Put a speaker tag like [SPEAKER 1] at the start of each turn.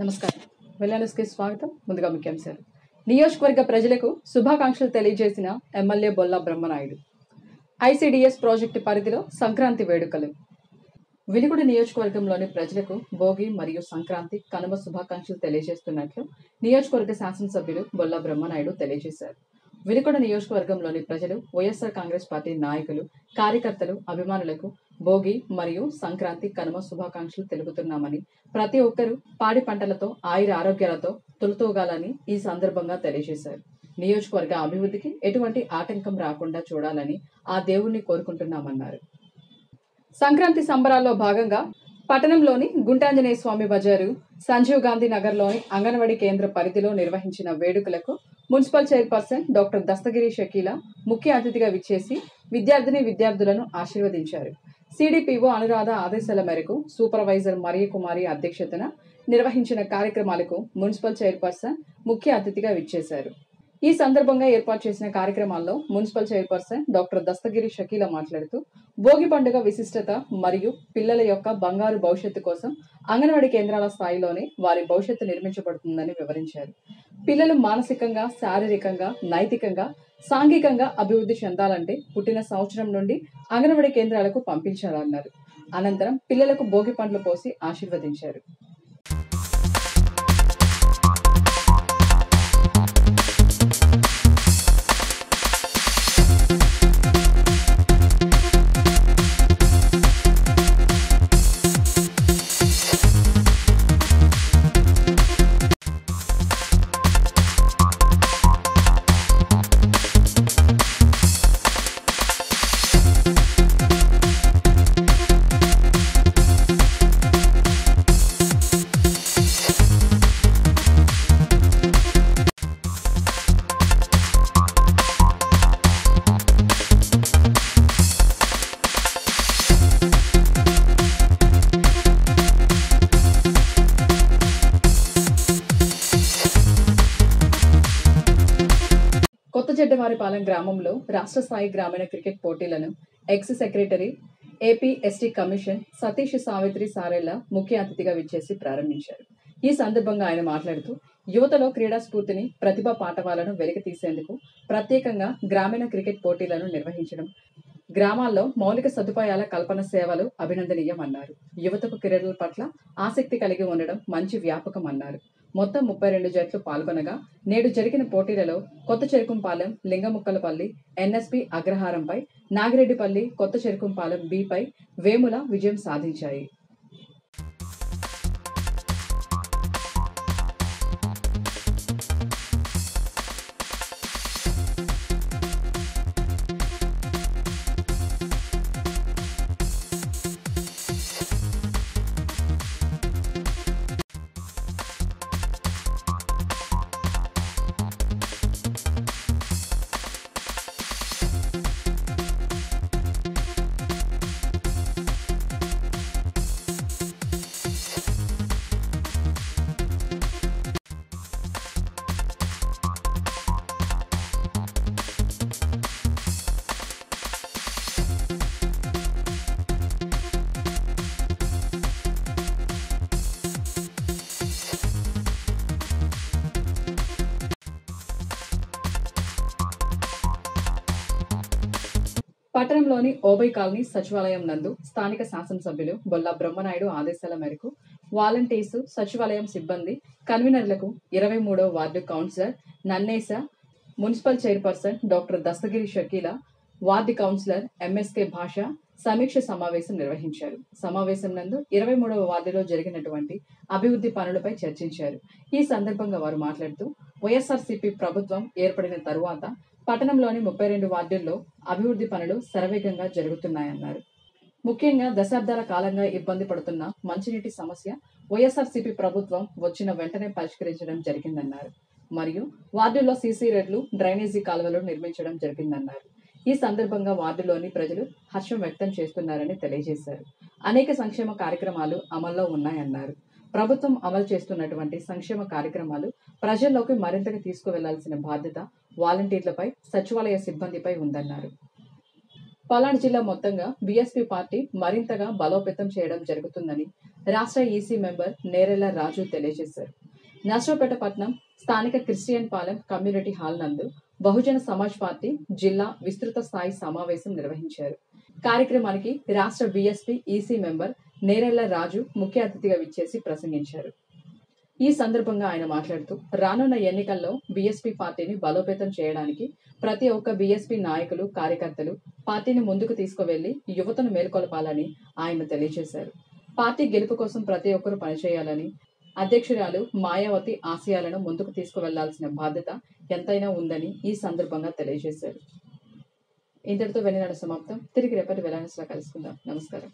[SPEAKER 1] నమస్కారం. వెల్లానస్కి స్వాగతం. ముందుగా ముఖ్యాంశాలు. నియోజకవర్గ ప్రజలకు శుభాకాంక్షలు తెలియజేసిన MLA Bolla Brahmanaidu. ICDS project పరిధిలో సంక్రాంతి వేడుకలు. వినుగుడి నియోజకవర్గంలోని ప్రజలకు భోగి మరియు సంక్రాంతి కనుమ శుభాకాంక్షలు తెలియజేస్తున్నట్లు నియోజకవర్గ శాసనసభ్యులు బొల్లా బ్రహ్మనాయుడు తెలియజేశారు. వినుకొండ నియోజకవర్గంలోని ప్రజలు వైఎస్ఆర్ కాంగ్రెస్ పార్టీ నాయకులు కార్యకర్తలు అభిమానులకు భోగి మరియు సంక్రాంతి కనుమ శుభాకాంక్షలు తెలుపుతున్నామని ప్రతి ఒక్కరూ పాడి పంటలతో ఆయుర ఆరోగ్యాలతో తొలుతూగాలని ఈ సందర్భంగా తెలియజేశారు. నియోజకవర్గ అభివృద్ధికి ఎటువంటి ఆటంకం రాకుండా చూడాలని ఆ దేవుణ్ణి కోరుకుంటున్నామన్నారు. సంక్రాంతి సంబరాల్లో భాగంగా పట్టణంలోని గుంటాంజనేయ స్వామి బజారు సంజీవ్ గాంధీ నగర్లోని అంగన్వాడీ కేంద్ర పరిధిలో నిర్వహించిన వేడుకలకు municipal chairperson doctor Dastagiri Shakeela ముఖ్య అతిథిగా విచ్చేసి విద్యార్థిని విద్యార్థులను ఆశీర్వదించారు. సిడిపిఓ అనురాధ ఆదేశాల మేరకు సూపర్వైజర్ మరియ కుమారి అధ్యక్షతన నిర్వహించిన కార్యక్రమాలకు మున్సిపల్ చైర్పర్సన్ ముఖ్య అతిథిగా విచ్చేశారు. ఈ సందర్భంగా ఏర్పాటు చేసిన కార్యక్రమాల్లో municipal chairperson doctor Dastagiri Shakeela మాట్లాడుతూ భోగి పండుగ విశిష్టత మరియు పిల్లల యొక్క బంగారు భవిష్యత్తు కోసం అంగన్వాడీ కేంద్రాల స్థాయిలోనే వారి భవిష్యత్తు నిర్మించబడుతుందని వివరించారు. పిల్లలు మానసికంగా శారీరకంగా నైతికంగా సాంఘికంగా అభివృద్ధి చెందాలంటే పుట్టిన సంవత్సరం నుండి అంగన్వాడీ కేంద్రాలకు పంపించాలన్నారు. అనంతరం పిల్లలకు భోగి పండ్లు పోసి ఆశీర్వదించారు. జడ్డవారిపాలెం గ్రామంలో రాష్ట్ర స్థాయి గ్రామీణ క్రికెట్ పోటీలను ex secretary AP ST commission Satish Savitri Sarella ముఖ్య అతిథిగా విచ్చేసి ప్రారంభించారు. ఈ సందర్భంగా ఆయన మాట్లాడుతూ యువతలో క్రీడా స్ఫూర్తిని ప్రతిభా పాఠవాలను వెలికి తీసేందుకు ప్రత్యేకంగా గ్రామీణ క్రికెట్ పోటీలను నిర్వహించడం గ్రామాల్లో మౌలిక సదుపాయాల కల్పన సేవలు అభినందనీయమన్నారు. యువతకు క్రీడల పట్ల ఆసక్తి కలిగి ఉండడం మంచి వ్యాపకం అన్నారు మొత్తం ముప్పై రెండు జట్లు పాల్గొనగా నేడు జరిగిన పోటీలలో కొత్త చెరుకుంపాలెం లింగముక్కలపల్లి ఎన్ఎస్పి అగ్రహారంపై నాగిరెడ్డిపల్లి కొత్త చెరుకుంపాలెం బిపై వేముల విజయం సాధించాయి. పట్టణంలోని ఓబై కాలనీ సచివాలయం నందు స్థానిక శాసనసభ్యులు బొల్లా బ్రహ్మనాయుడు ఆదేశాల మేరకు వాలంటీర్స్ సచివాలయం సిబ్బంది కన్వీనర్లకు ఇరవై మూడో ward councillor Nannesa municipal chairperson doctor Dastagiri Shakeela ward councillor MSK Basha సమీక్ష సమావేశం నిర్వహించారు. సమావేశం నందు ఇరవై మూడవ వార్డులో జరిగినటువంటి అభివృద్ధి పనులపై చర్చించారు. ఈ సందర్భంగా వారు మాట్లాడుతూ వైఎస్ఆర్సీపీ ప్రభుత్వం ఏర్పడిన తరువాత పట్టణంలోని ముప్పై రెండు వార్డుల్లో అభివృద్ధి పనులు శరవేగంగా జరుగుతున్నాయన్నారు. ముఖ్యంగా దశాబ్దాల కాలంగా ఇబ్బంది పడుతున్న మంచినీటి సమస్య వైఎస్ఆర్సీపీ ప్రభుత్వం వచ్చిన వెంటనే పరిష్కరించడం జరిగిందన్నారు. మరియు వార్డుల్లో సీసీ రెడ్లు డ్రైనేజీ కాలువలు నిర్మించడం జరిగిందన్నారు. ఈ సందర్భంగా వార్డులోని ప్రజలు హర్షం వ్యక్తం చేస్తున్నారని తెలియజేశారు. అనేక సంక్షేమ కార్యక్రమాలు అమల్లో ఉన్నాయన్నారు. ప్రభుత్వం అమలు చేస్తున్నటువంటి సంక్షేమ కార్యక్రమాలు ప్రజల్లోకి మరింతగా తీసుకువెళ్ళాల్సిన బాధ్యత వాలంటీర్లపై సచివాలయ సిబ్బందిపై ఉందన్నారు. పలానా జిల్లా మొత్తంగా బీఎస్పీ పార్టీ మరింతగా బలోపేతం చేయడం జరుగుతుందని రాష్ట్ర ఈసీ మెంబర్ నేరెళ్ళ రాజు తెలియజేశారు. నర్సరావుపేటపట్నం స్థానిక క్రిస్టియన్ పాలెం కమ్యూనిటీ హాల్ నందు బహుజన సమాజ్ పార్టీ జిల్లా విస్తృత స్థాయి సమావేశం నిర్వహించారు. కార్యక్రమానికి రాష్ట్ర BSP EC member Nerella Raju ముఖ్య అతిథిగా విచ్చేసి ప్రసంగించారు. ఈ సందర్భంగా ఆయన మాట్లాడుతూ రానున్న ఎన్నికల్లో బీఎస్పీ పార్టీని బలోపేతం చేయడానికి ప్రతి ఒక్క బీఎస్పీ నాయకులు కార్యకర్తలు పార్టీని ముందుకు తీసుకువెళ్ళి యువతను మేల్కొల్పాలని ఆయన తెలియజేశారు. పార్టీ గెలుపు కోసం ప్రతి ఒక్కరూ పనిచేయాలని అధ్యక్షురాలు మాయావతి ఆశయాలను ముందుకు తీసుకువెళ్ళాల్సిన బాధ్యత ఎంతైనా ఉందని ఈ సందర్భంగా తెలియజేశారు. ఇంతటితో వెన్నెల సమాప్తం. తిరిగి రేపటి వెళ్ళాల్సిన కలుసుకుందాం. నమస్కారం.